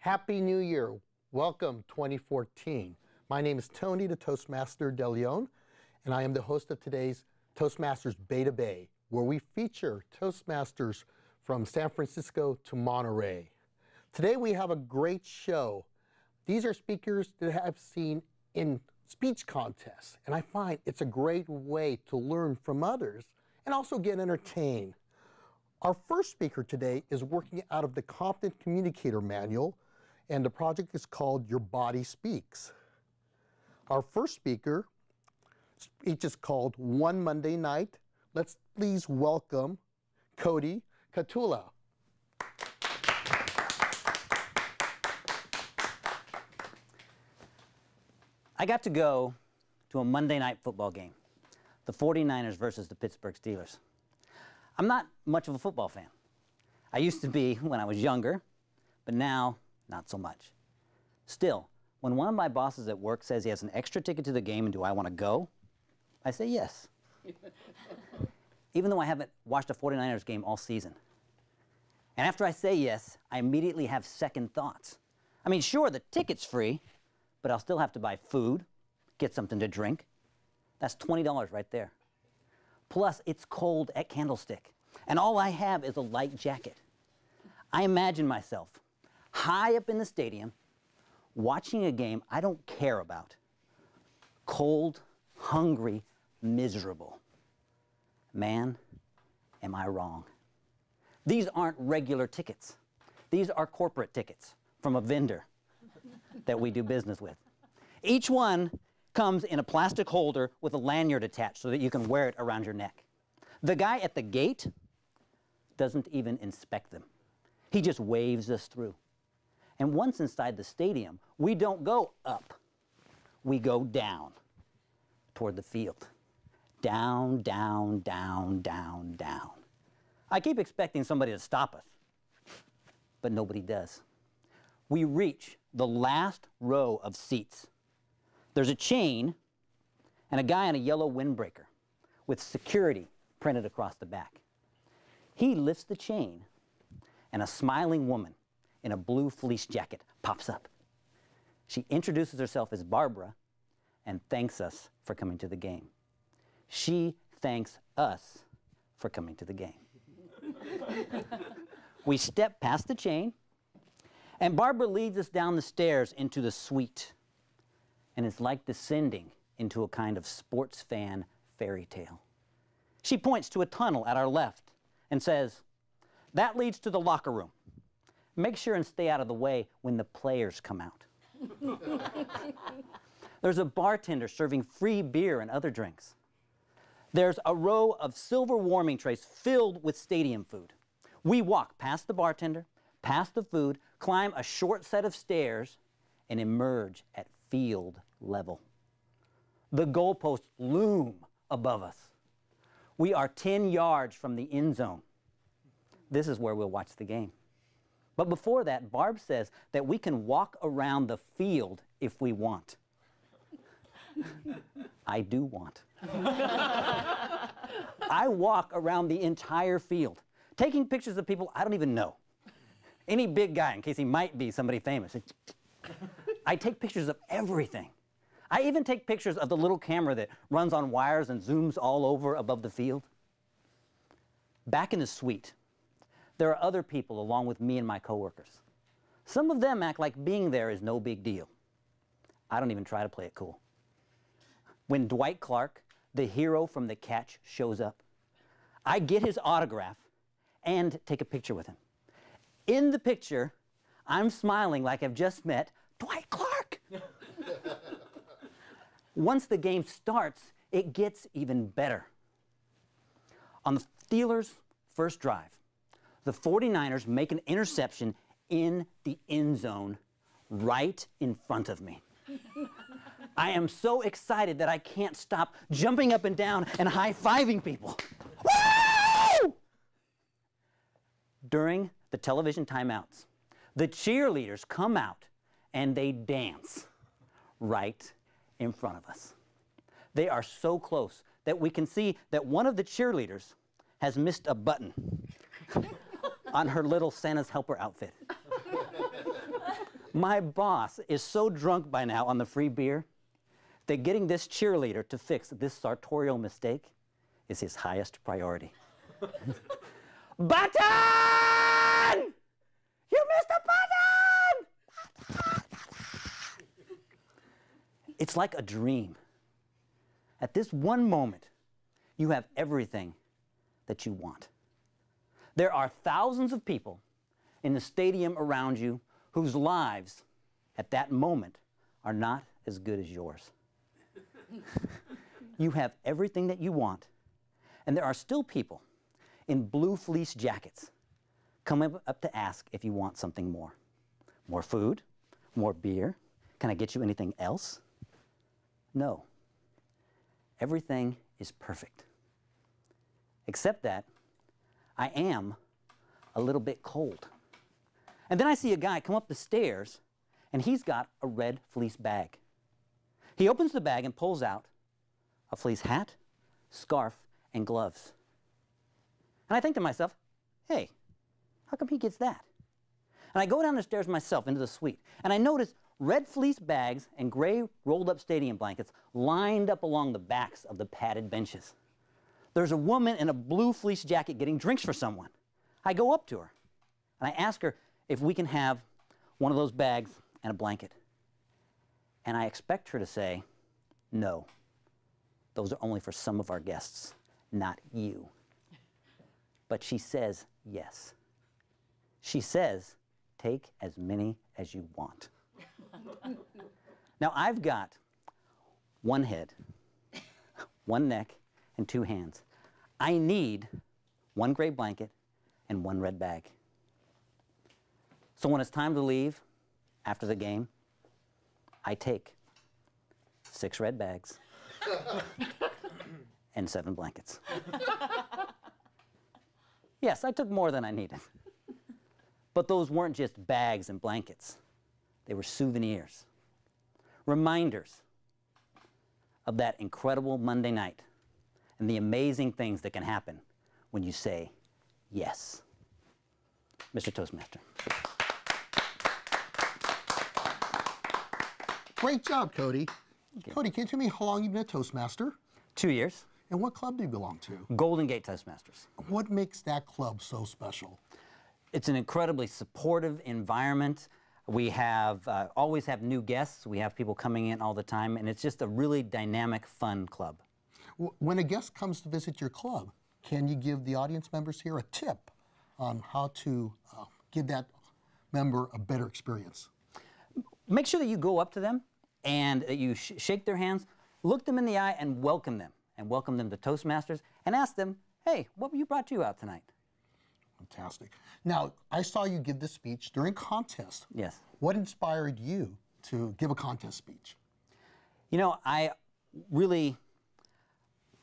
Happy New Year. Welcome 2014. My name is Tony, the Toastmaster DeLeon, and I am the host of today's Toastmasters Beta Bay, where we feature Toastmasters from San Francisco to Monterey. Today we have a great show. These are speakers that I've seen in speech contests, and I find it's a great way to learn from others and also get entertained. Our first speaker today is working out of the Competent Communicator Manual, and the project is called Your Body Speaks. Our first speaker speech is called One Monday Night. Let's please welcome Cody Cotulla. I got to go to a Monday night football game, the 49ers versus the Pittsburgh Steelers. I'm not much of a football fan. I used to be when I was younger, but now not so much. Still, when one of my bosses at work says he has an extra ticket to the game and do I want to go, I say yes. Even though I haven't watched a 49ers game all season. And after I say yes, I immediately have second thoughts. I mean, sure, the ticket's free, but I'll still have to buy food, get something to drink. That's $20 right there. Plus, it's cold at Candlestick, and all I have is a light jacket. I imagine myself high up in the stadium, watching a game I don't care about. Cold, hungry, miserable. Man, am I wrong. These aren't regular tickets. These are corporate tickets from a vendor that we do business with. Each one comes in a plastic holder with a lanyard attached so that you can wear it around your neck. The guy at the gate doesn't even inspect them. He just waves us through. And once inside the stadium, we don't go up, we go down toward the field. Down, down, down, down, down. I keep expecting somebody to stop us, but nobody does. We reach the last row of seats. There's a chain and a guy on a yellow windbreaker with security printed across the back. He lifts the chain, and a smiling woman in a blue fleece jacket pops up. She introduces herself as Barbara and thanks us for coming to the game. She thanks us for coming to the game. we step past the chain, and Barbara leads us down the stairs into the suite. And it's like descending into a kind of sports fan fairy tale. She points to a tunnel at our left and says, That leads to the locker room. Make sure and stay out of the way when the players come out. There's a bartender serving free beer and other drinks. There's a row of silver warming trays filled with stadium food. We walk past the bartender, past the food, climb a short set of stairs, and emerge at field level. The goalposts loom above us. We are 10 yards from the end zone. This is where we'll watch the game. But before that, Barb says that we can walk around the field if we want. I do want. I walk around the entire field, taking pictures of people I don't even know. Any big guy, in case he might be somebody famous. I take pictures of everything. I even take pictures of the little camera that runs on wires and zooms all over above the field. Back in the suite, there are other people along with me and my coworkers. Some of them act like being there is no big deal. I don't even try to play it cool. When Dwight Clark, the hero from The Catch, shows up, I get his autograph and take a picture with him. In the picture, I'm smiling like I've just met Dwight Clark. Once the game starts, it gets even better. On the Steelers' first drive, the 49ers make an interception in the end zone right in front of me. I am so excited that I can't stop jumping up and down and high fiving people. Woo! During the television timeouts, the cheerleaders come out and they dance right in front of us. They are so close that we can see that one of the cheerleaders has missed a button on her little Santa's helper outfit. My boss is so drunk by now on the free beer that getting this cheerleader to fix this sartorial mistake is his highest priority. button! You missed a button! It's like a dream. At this one moment, you have everything that you want. There are thousands of people in the stadium around you whose lives at that moment are not as good as yours. you have everything that you want, and there are still people in blue fleece jackets coming up to ask if you want something more. More food? More beer? Can I get you anything else? No. Everything is perfect. Except that I am a little bit cold. And then I see a guy come up the stairs and he's got a red fleece bag. He opens the bag and pulls out a fleece hat, scarf, and gloves. And I think to myself, hey, how come he gets that? And I go down the stairs myself into the suite and I notice red fleece bags and gray rolled up stadium blankets lined up along the backs of the padded benches. There's a woman in a blue fleece jacket getting drinks for someone. I go up to her and I ask her if we can have one of those bags and a blanket. And I expect her to say, no, those are only for some of our guests, not you. But she says yes. She says, take as many as you want. now, I've got one head, one neck, and two hands. I need one gray blanket and one red bag. So when it's time to leave after the game, I take six red bags and seven blankets. yes, I took more than I needed. But those weren't just bags and blankets. They were souvenirs, reminders of that incredible Monday night and the amazing things that can happen when you say yes. Mr. Toastmaster. Great job, Cody. Cody, can you tell me how long you've been a Toastmaster? Two years. And what club do you belong to? Golden Gate Toastmasters. What makes that club so special? It's an incredibly supportive environment. We have uh, always have new guests. We have people coming in all the time, and it's just a really dynamic, fun club. When a guest comes to visit your club, can you give the audience members here a tip on how to uh, give that member a better experience? Make sure that you go up to them and that you sh shake their hands, look them in the eye, and welcome them, and welcome them to Toastmasters, and ask them, hey, what you brought you out tonight? Fantastic. Now, I saw you give this speech during contest. Yes. What inspired you to give a contest speech? You know, I really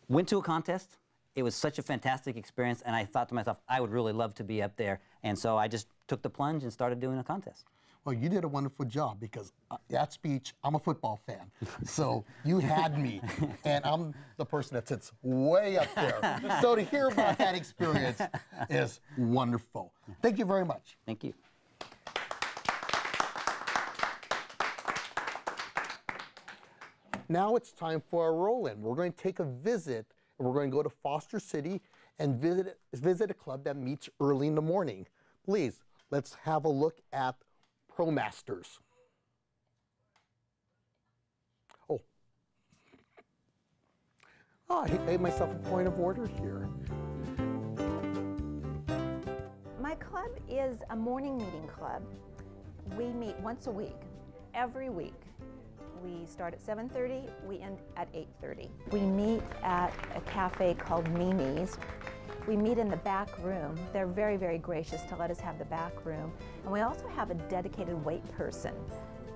went to a contest. It was such a fantastic experience, and I thought to myself, I would really love to be up there. And so I just took the plunge and started doing a contest. Well, you did a wonderful job because uh, that speech, I'm a football fan. So you had me, and I'm the person that sits way up there. So to hear about that experience is wonderful. Thank you very much. Thank you. Now it's time for a roll-in. We're going to take a visit, and we're going to go to Foster City and visit, visit a club that meets early in the morning. Please, let's have a look at ProMasters. Oh. Oh, I made myself a point of order here. My club is a morning meeting club. We meet once a week, every week. We start at 7.30, we end at 8.30. We meet at a cafe called Mimi's. We meet in the back room. They're very, very gracious to let us have the back room. And we also have a dedicated wait person.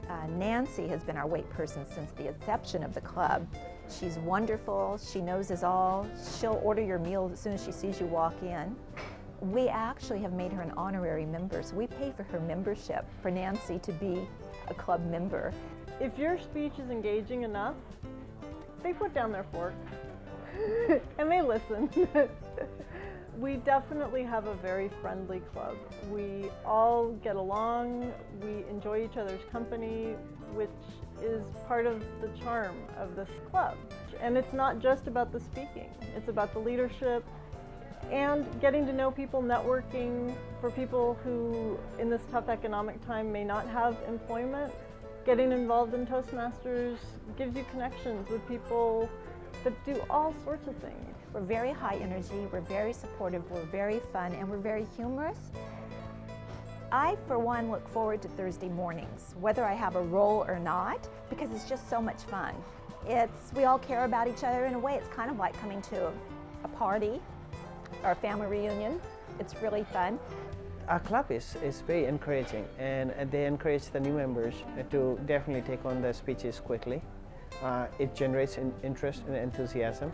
Uh, Nancy has been our wait person since the inception of the club. She's wonderful. She knows us all. She'll order your meal as soon as she sees you walk in. We actually have made her an honorary member, so we pay for her membership for Nancy to be a club member. If your speech is engaging enough, they put down their fork and they listen. We definitely have a very friendly club. We all get along, we enjoy each other's company, which is part of the charm of this club. And it's not just about the speaking, it's about the leadership and getting to know people, networking for people who in this tough economic time may not have employment. Getting involved in Toastmasters gives you connections with people that do all sorts of things. We're very high energy, we're very supportive, we're very fun, and we're very humorous. I, for one, look forward to Thursday mornings, whether I have a role or not, because it's just so much fun. It's, we all care about each other in a way. It's kind of like coming to a party or a family reunion. It's really fun. Our club is, is very encouraging and they encourage the new members to definitely take on the speeches quickly. Uh, it generates interest and enthusiasm.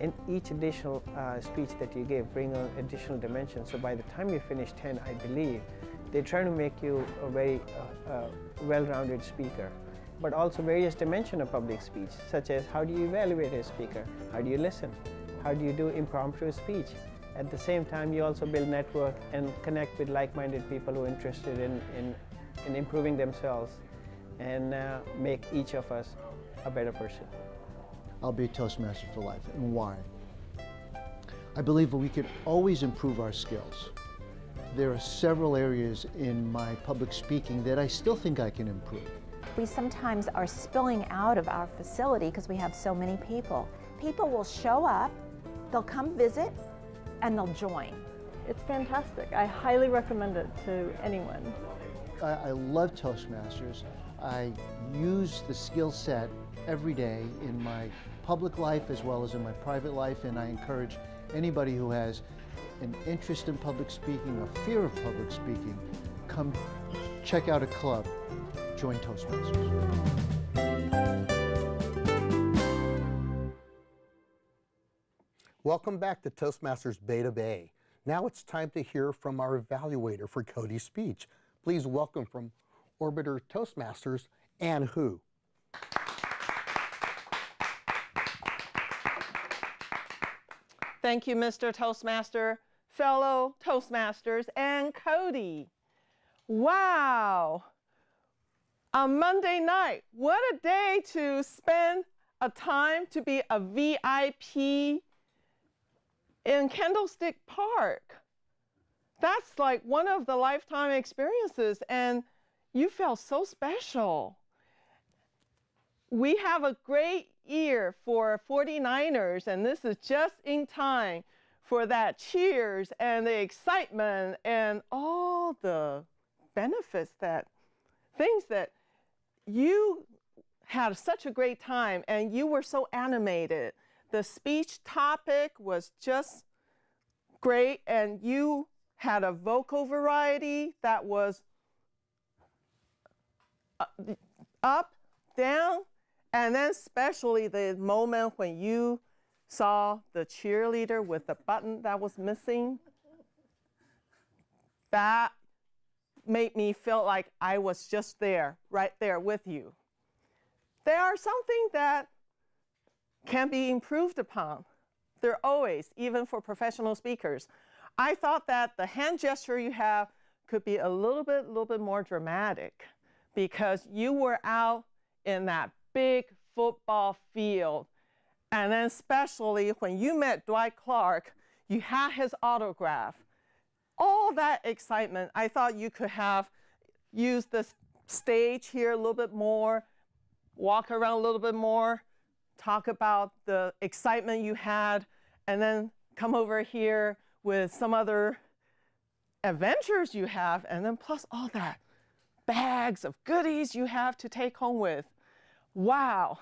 And each additional uh, speech that you give bring on additional dimensions. So by the time you finish 10, I believe, they're trying to make you a very uh, uh, well-rounded speaker but also various dimensions of public speech, such as how do you evaluate a speaker, how do you listen, how do you do impromptu speech. At the same time, you also build network and connect with like-minded people who are interested in, in, in improving themselves and uh, make each of us a better person. I'll be a Toastmaster for life. And why? I believe we can always improve our skills. There are several areas in my public speaking that I still think I can improve. We sometimes are spilling out of our facility because we have so many people. People will show up, they'll come visit, and they'll join. It's fantastic. I highly recommend it to anyone. I, I love Toastmasters. I use the skill set every day in my public life as well as in my private life, and I encourage anybody who has an interest in public speaking, a fear of public speaking, come check out a club, join Toastmasters. Welcome back to Toastmasters Beta Bay. Now it's time to hear from our evaluator for Cody's speech. Please welcome from Orbiter Toastmasters, Anne Hu. Thank you, Mr. Toastmaster, fellow Toastmasters, and Cody. Wow! A Monday night, what a day to spend a time to be a VIP in Candlestick Park. That's like one of the lifetime experiences, and you felt so special. We have a great year for 49ers, and this is just in time for that cheers and the excitement and all the benefits that things that you had such a great time and you were so animated. The speech topic was just great, and you had a vocal variety that was uh, up, down, and then especially the moment when you saw the cheerleader with the button that was missing, that made me feel like I was just there, right there with you. There are something that can be improved upon. They're always, even for professional speakers. I thought that the hand gesture you have could be a little bit, a little bit more dramatic because you were out in that big football field. And then especially when you met Dwight Clark, you had his autograph. All that excitement, I thought you could have used the stage here a little bit more, walk around a little bit more, talk about the excitement you had, and then come over here with some other adventures you have, and then plus all that bags of goodies you have to take home with. Wow.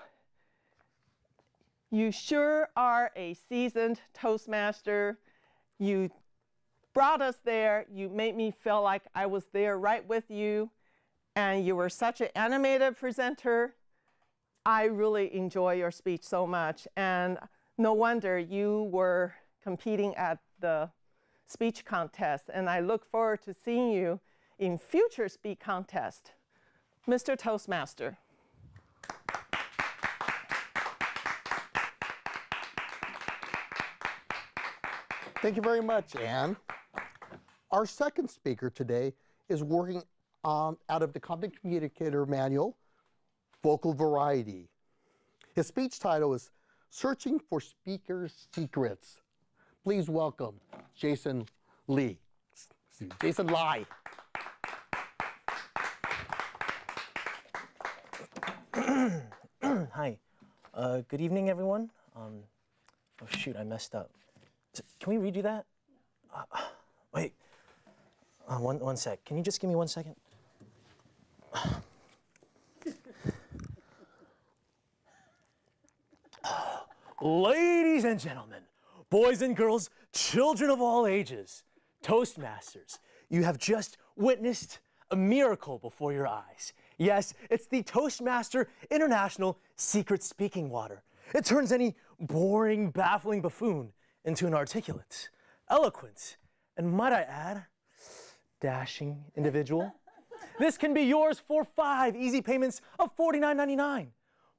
You sure are a seasoned Toastmaster. You brought us there. You made me feel like I was there right with you. And you were such an animated presenter. I really enjoy your speech so much. And no wonder you were competing at the speech contest. And I look forward to seeing you in future speech contests. Mr. Toastmaster. Thank you very much, Anne. Our second speaker today is working on, out of the Competent Communicator Manual, Vocal Variety. His speech title is Searching for Speaker's Secrets. Please welcome Jason Lee. Jason Lai. Hi. Uh, good evening, everyone. Um, oh, shoot, I messed up. Can we redo that? Uh, wait. Uh, one, one sec. Can you just give me one second? Ladies and gentlemen, boys and girls, children of all ages, Toastmasters, you have just witnessed a miracle before your eyes. Yes, it's the Toastmaster International Secret Speaking Water. It turns any boring, baffling buffoon into an articulate, eloquent, and might I add, dashing individual. This can be yours for five easy payments of $49.99.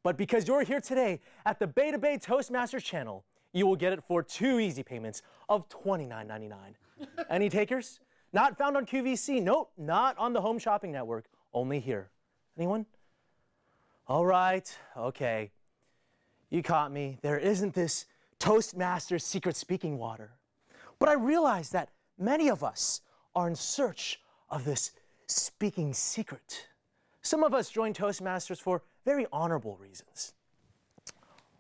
But because you're here today at the Beta Bay Toastmasters channel, you will get it for two easy payments of $29.99. Any takers? Not found on QVC. Nope, not on the Home Shopping Network. Only here. Anyone? All right, okay. You caught me. There isn't this Toastmasters secret speaking water. But I realize that many of us are in search of this speaking secret. Some of us join Toastmasters for very honorable reasons.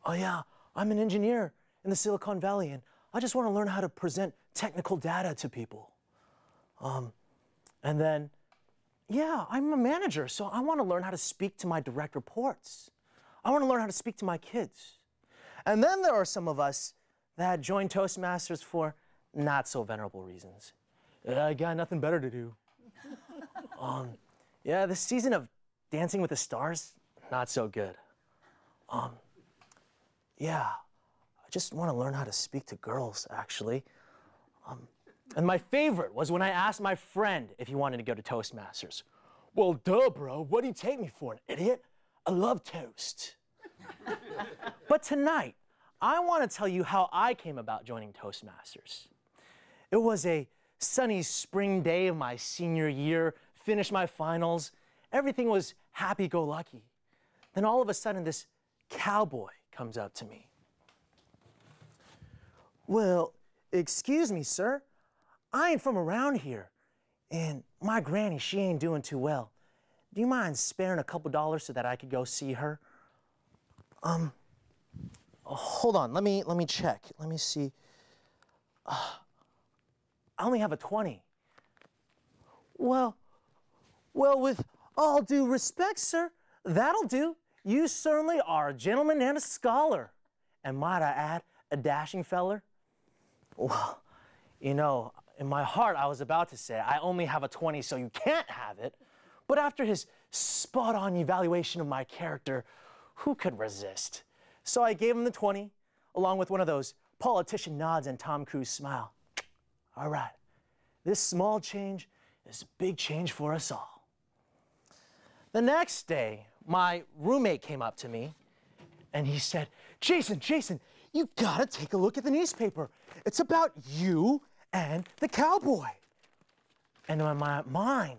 Oh, yeah, I'm an engineer in the Silicon Valley and I just want to learn how to present technical data to people. Um, and then, yeah, I'm a manager, so I want to learn how to speak to my direct reports. I want to learn how to speak to my kids. And then there are some of us that join Toastmasters for not so venerable reasons. "Yeah, I got nothing better to do. um, yeah, the season of Dancing with the Stars, not so good. Um, yeah, I just want to learn how to speak to girls, actually. Um, and my favorite was when I asked my friend if he wanted to go to Toastmasters. Well, duh, bro. What do you take me for, an idiot? I love toast. but tonight, I want to tell you how I came about joining Toastmasters. It was a sunny spring day of my senior year, finished my finals. Everything was happy go lucky. Then all of a sudden, this cowboy comes up to me. Well, excuse me, sir. I ain't from around here. And my granny, she ain't doing too well. Do you mind sparing a couple dollars so that I could go see her? Um, hold on. Let me let me check. Let me see. Uh, I only have a 20. Well, well, with all due respect, sir, that'll do. You certainly are a gentleman and a scholar. And might I add, a dashing feller? Well, you know, in my heart, I was about to say, I only have a 20, so you can't have it. But after his spot on evaluation of my character, who could resist? So I gave him the 20, along with one of those politician nods and Tom Cruise smile. All right, this small change is a big change for us all. The next day, my roommate came up to me and he said, Jason, Jason, you gotta take a look at the newspaper. It's about you and the cowboy. And in my mind,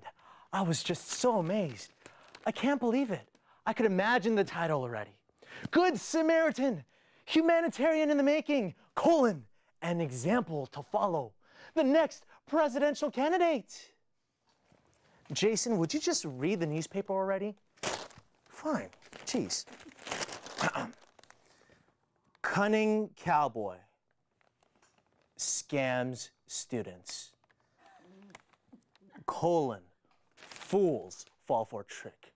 I was just so amazed. I can't believe it. I could imagine the title already. Good Samaritan, humanitarian in the making, colon, an example to follow. The next presidential candidate. Jason, would you just read the newspaper already? Fine. Jeez. Cunning cowboy scams students. Colon. Fools fall for trick.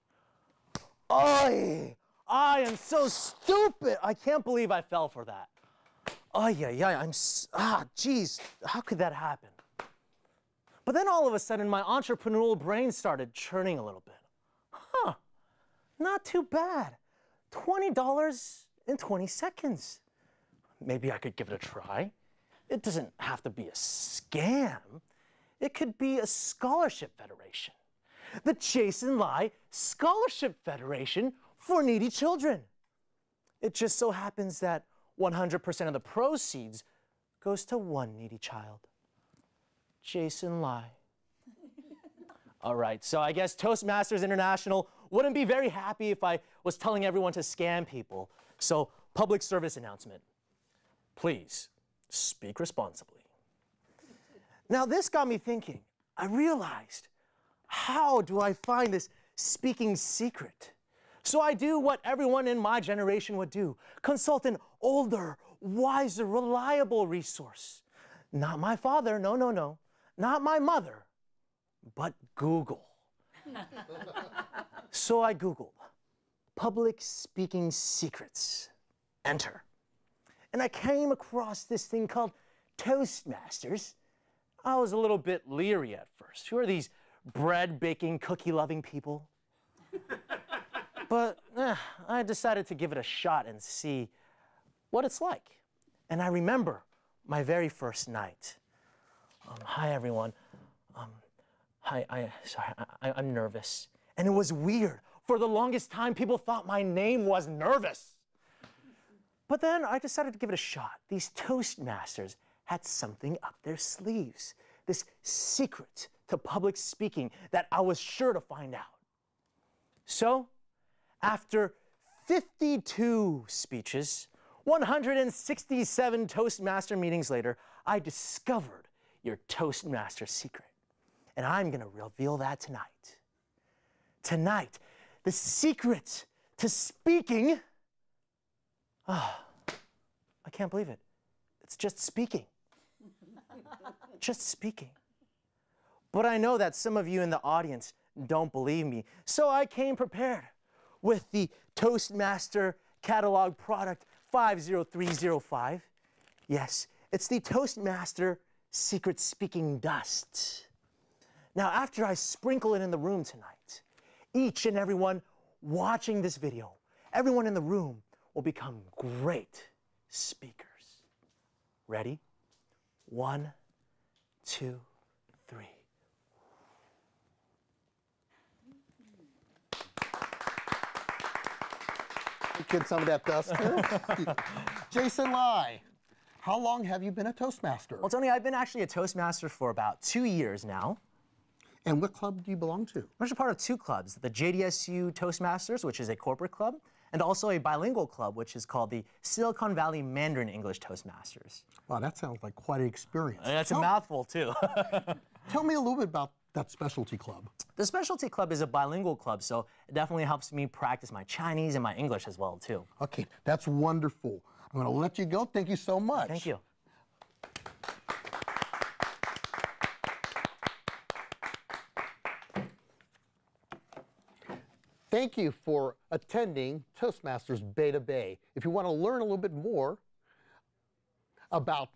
I, I am so stupid. I can't believe I fell for that. Oh yeah, yeah. I'm ah, geez. How could that happen? But then all of a sudden, my entrepreneurial brain started churning a little bit. Not too bad. Twenty dollars in twenty seconds. Maybe I could give it a try. It doesn't have to be a scam. It could be a scholarship federation. The Jason Lai Scholarship Federation for Needy Children. It just so happens that 100% of the proceeds goes to one needy child, Jason Lai. All right, so I guess Toastmasters International wouldn't be very happy if I was telling everyone to scam people. So, public service announcement. Please speak responsibly. Now, this got me thinking. I realized how do I find this speaking secret? So I do what everyone in my generation would do consult an older, wiser, reliable resource. Not my father, no, no, no. Not my mother, but Google. so I Googled public speaking secrets. Enter. And I came across this thing called Toastmasters. I was a little bit leery at first. Who are these bread baking, cookie loving people? but eh, I decided to give it a shot and see what it's like. And I remember my very first night. Um, hi, everyone. Um, hi, I, sorry, I, I'm nervous. And it was weird. For the longest time, people thought my name was Nervous. But then I decided to give it a shot. These Toastmasters had something up their sleeves, this secret to public speaking that I was sure to find out. So, after 52 speeches, 167 Toastmaster meetings later, I discovered your Toastmaster secret. And I'm going to reveal that tonight. Tonight, the secret to speaking. Ah, oh, I can't believe it. It's just speaking. just speaking. But I know that some of you in the audience don't believe me. So I came prepared with the Toastmaster catalog product 50305. Yes, it's the Toastmaster secret speaking dust. Now, after I sprinkle it in the room tonight, each and everyone watching this video, everyone in the room will become great speakers. Ready? One, two, three. Get some of that dust. Jason Lai, how long have you been a Toastmaster? Well, Tony, I've been actually a Toastmaster for about two years now. And what club do you belong to? I'm actually part of two clubs the JDSU Toastmasters, which is a corporate club, and also a bilingual club, which is called the Silicon Valley Mandarin English Toastmasters. Wow, that sounds like quite an experience. And that's tell, a mouthful, too. tell me a little bit about that specialty club. The specialty club is a bilingual club, so it definitely helps me practice my Chinese and my English as well, too. Okay, that's wonderful. I'm going to let you go. Thank you so much. Thank you. Thank you for attending Toastmasters Beta Bay. If you want to learn a little bit more about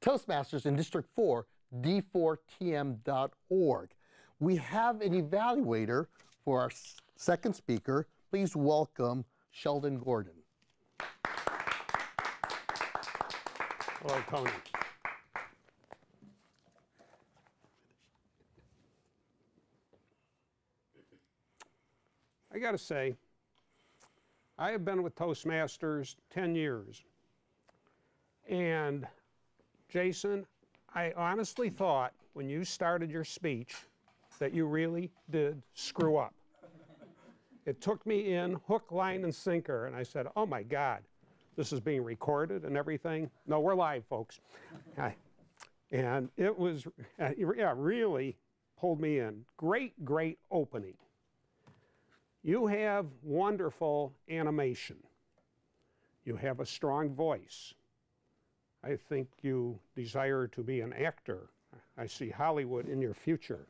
Toastmasters in District 4, d4tm.org. We have an evaluator for our second speaker. Please welcome Sheldon Gordon. Hello, Tony. I got to say, I have been with Toastmasters 10 years. And Jason, I honestly thought when you started your speech that you really did screw up. It took me in hook, line, and sinker, and I said, oh my God, this is being recorded and everything. No, we're live, folks. And it was, uh, yeah, really pulled me in. Great, great opening. You have wonderful animation. You have a strong voice. I think you desire to be an actor. I see Hollywood in your future.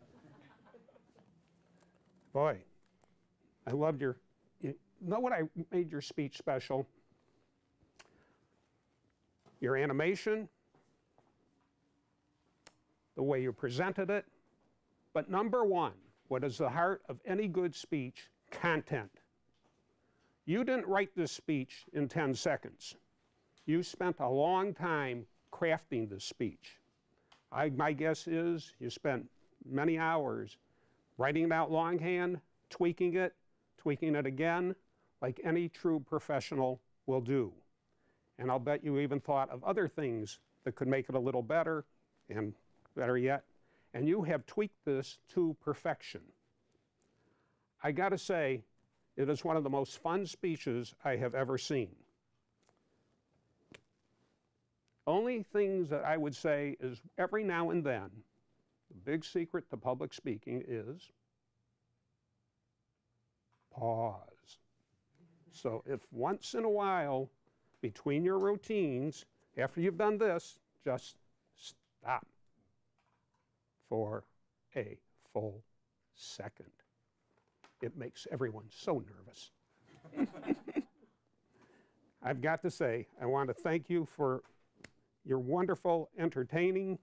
Boy, I loved your, you know what I made your speech special? Your animation, the way you presented it, but number one, what is the heart of any good speech content. You didn't write this speech in 10 seconds. You spent a long time crafting this speech. I, my guess is you spent many hours writing it out longhand, tweaking it, tweaking it again, like any true professional will do. And I'll bet you even thought of other things that could make it a little better, and better yet, and you have tweaked this to perfection. I got to say, it is one of the most fun speeches I have ever seen. Only things that I would say is every now and then, the big secret to public speaking is pause. So if once in a while, between your routines, after you've done this, just stop for a full second. It makes everyone so nervous. I've got to say, I want to thank you for your wonderful entertaining,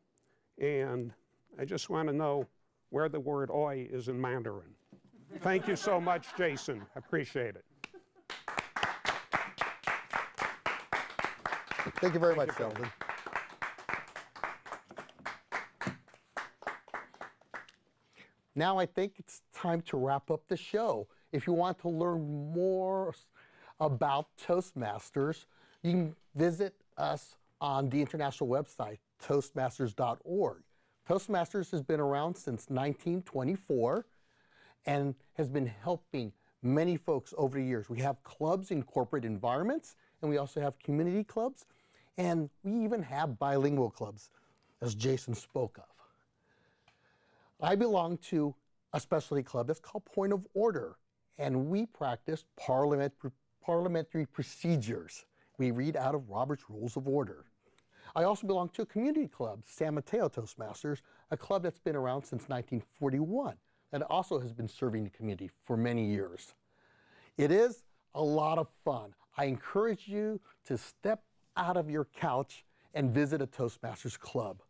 and I just want to know where the word oi is in Mandarin. Thank you so much, Jason. I appreciate it. Thank you very much, Sheldon. Now I think it's time to wrap up the show. If you want to learn more about Toastmasters, you can visit us on the international website, toastmasters.org. Toastmasters has been around since 1924 and has been helping many folks over the years. We have clubs in corporate environments, and we also have community clubs, and we even have bilingual clubs, as Jason spoke of. I belong to a specialty club that's called Point of Order, and we practice parliament, parliamentary procedures. We read out of Robert's Rules of Order. I also belong to a community club, San Mateo Toastmasters, a club that's been around since 1941 and also has been serving the community for many years. It is a lot of fun. I encourage you to step out of your couch and visit a Toastmasters club.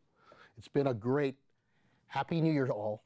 It's been a great Happy New Year to all.